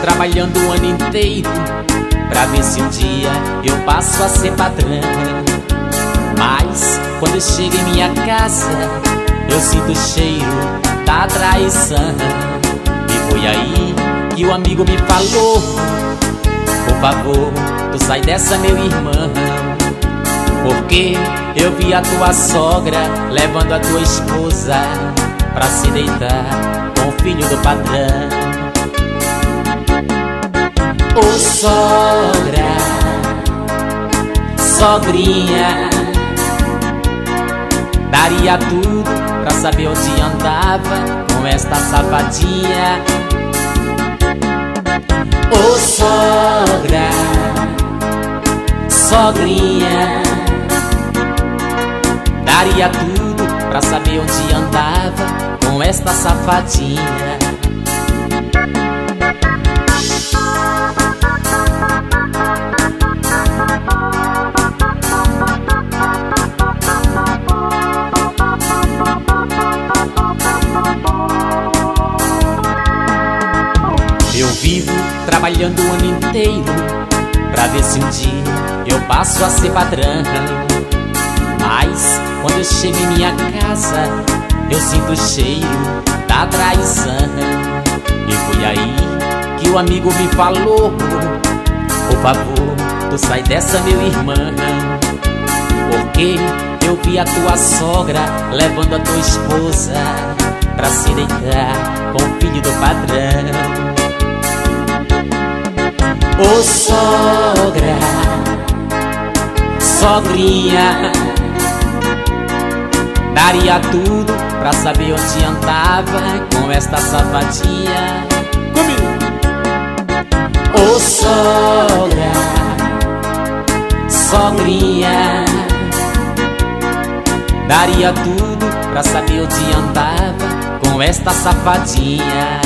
Trabalhando o ano inteiro Pra ver se um dia eu passo a ser patrão. Mas quando chego em minha casa Eu sinto o cheiro da traição. E foi aí que o amigo me falou Por favor, tu sai dessa meu irmão. Porque eu vi a tua sogra Levando a tua esposa Pra se deitar com o filho do patrão Ô sogra, sogrinha. Daria tudo pra saber onde andava com esta safadinha. Ô sogra, sogrinha. Daria tudo pra saber onde andava com esta safadinha vivo trabalhando o ano inteiro. Pra ver se um dia eu passo a ser padrão. Mas quando eu chego em minha casa Eu sinto o cheiro da traição. E foi aí que o amigo me falou Por favor, tu sai dessa meu irmão. Porque eu vi a tua sogra levando a tua esposa Pra se deitar com o filho do padrão Ô oh, sogra, sogrinha Daria tudo pra saber onde andava com esta safadinha Comigo! Ô oh, sogra, sogrinha Daria tudo pra saber onde andava com esta safadinha